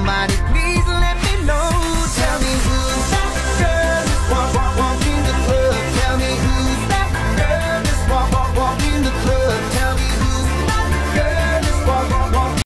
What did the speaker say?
somebody.